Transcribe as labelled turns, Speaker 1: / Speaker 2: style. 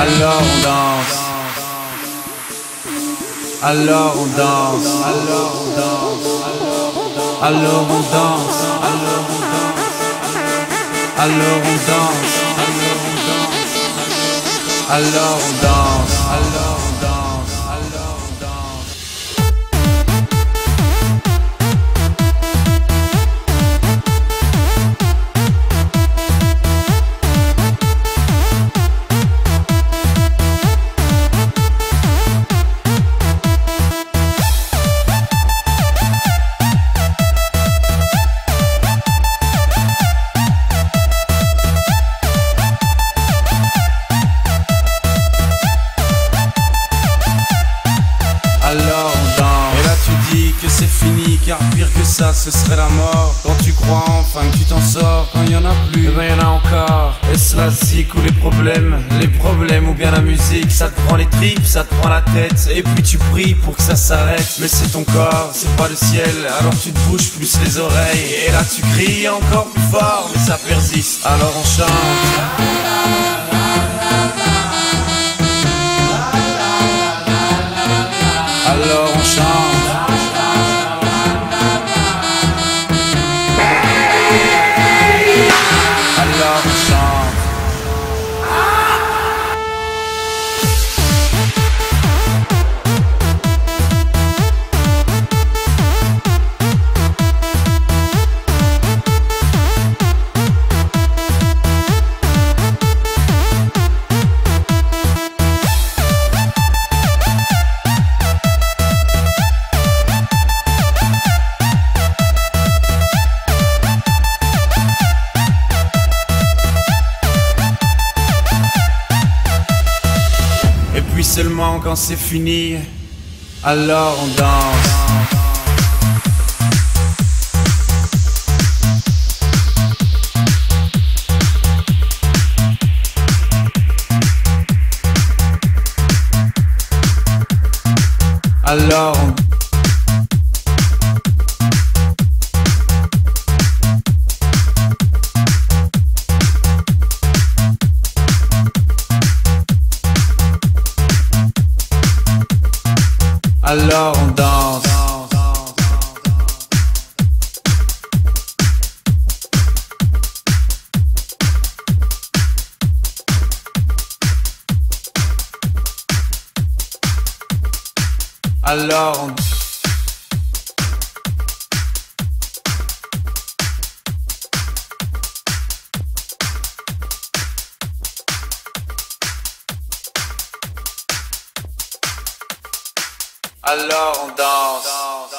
Speaker 1: Alors on danse. Alors on danse. Alors on danse. Alors on danse. Alors on danse. Alors on danse. Alors car pire que ça, ce serait la mort. Quand tu crois enfin que tu t'en sors, quand il y en a plus, eh ben y en a encore. Est-ce la zik ou les problèmes? Les problèmes ou bien la musique, ça te prend les tripes, ça te prend la tête. Et puis tu pries pour que ça s'arrête. Mais c'est ton corps, c'est pas le ciel, alors tu te bouges plus les oreilles. Et là tu cries encore plus fort, mais ça persiste. Alors on chante. Seulement quand c'est fini, alors on danse. Alors Alors on danse. Alors on Alors on danse.